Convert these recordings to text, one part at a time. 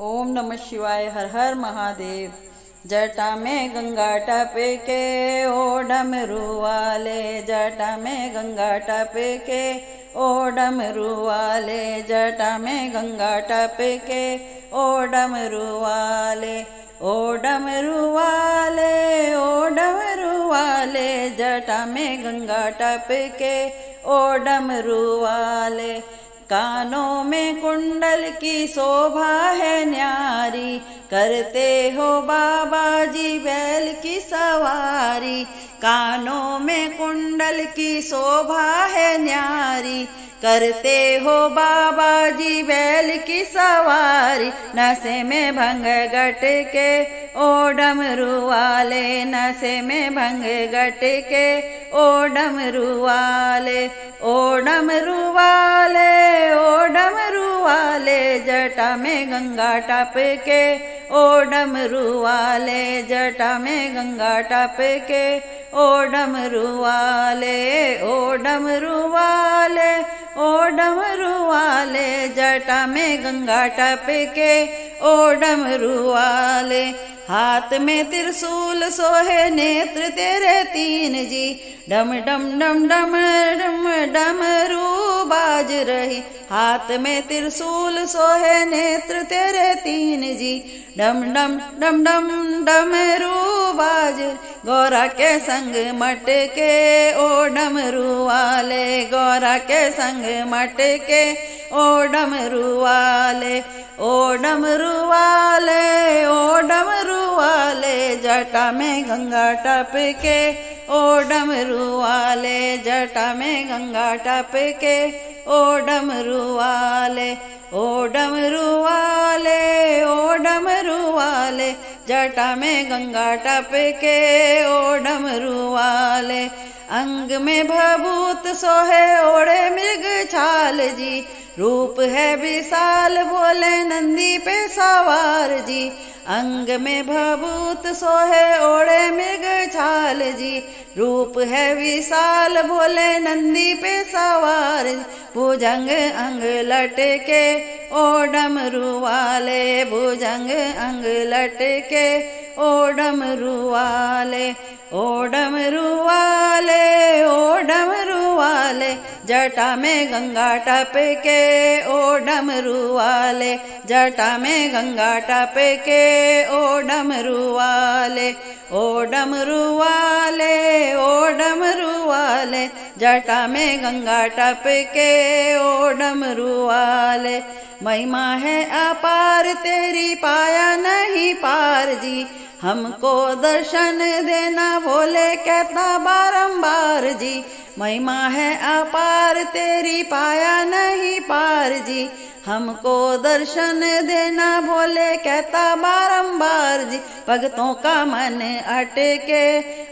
ओम नमः शिवाय, हर हर महादेव। जटा में गंगा टपे के ओ डमरू वाले जटा में गंगा टपे के ओ डमरू वाले जटा में गंगा टपे के ओ डमरू वाले ओ डमरू वाले ओ डमरू वाले जटा में गंगा टपे के ओ डमरू वाले कानों में कुंडल की शोभा है न्यारी। करते हो बाबा जी बैल की सवारी। कानों में कुंडल की शोभा है न्यारी। करते हो बाबा जी बैल की सवारी। नशे में भंग गट के ओ डमरू वाले नशे में भंग गट के ओ डमरू वाले ओ डमरू वाले ओ जटा में गंगा टप के ओ डमरू वाले जटा में गंगा टप के ओ डमरू वाले ओ डमरू वाले ओ डमरू वाले जटा में गंगा टप के ओ डमरू वाले हाथ में त्रिशूल, सोहे नेत्र तेरे तीन जी। डम डम डम डम डम डमरू बाज रही। हाथ में त्रिशूल, सोहे नेत्र तेरे तीन जी। डम डम डम डम डमरू बाज गौरा के संग मटके, ओ डमरू वाले। गौरा के संग मटके, ओ डमरू वाले। ओ डमरू वाले ओ डमरू वाले जटा में गंगा टप के ओ डमरू वाले जटा में गंगा टप के ओ डमरू वाले ओ डमरू वाले ओ डमरू वाले जटा में गंगा टप के ओ डमरू वाले अंग में भभूत सोहे ओढ़े मृग छाल जी। रूप है विशाल बोले नंदी पे सवार जी। अंग में भभूत सोहे ओढ़े मृग छाल जी। रूप है विशाल भोले नंदी पे सवार भुजंग अंग लटके, ओ डमरू वाले। भुजंग अंग लटके ओ डमरू वाले ओ डमरू वाले ओ डमरू वाले जटा में गंगा टप के ओ डमरू वाले जटा में गंगा टप के ओ डमरू वाले ओ डमरू वाले ओ वाले जटा में गंगा टप के ओ डमरू वाले महिमा है अपार तेरी पाया नहीं पार जी हमको दर्शन देना भोले कहता बारंबार जी, महिमा है अपार, तेरी पाया नहीं पार जी। हमको दर्शन देना भोले कहता बारंबार जी भगतों का मन अटके।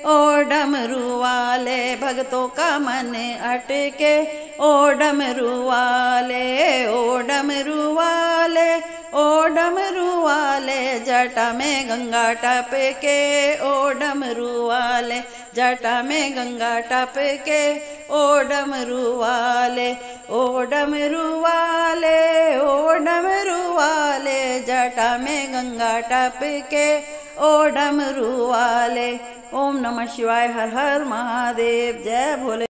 ओ डमरू वाले भगतों का मन अटके। ओ डमरू वाले ओ डमरू वाले ओ डमरू वाले जटा में गंगा टप के ओ डमरू वाले जटा में गंगा टप के ओ डमरू वाले ओ डमरू वाले ओ डमरू वाले जटा में गंगा टप के ओ डमरू वाले ओम नमः शिवाय, हर हर महादेव, जय भोले।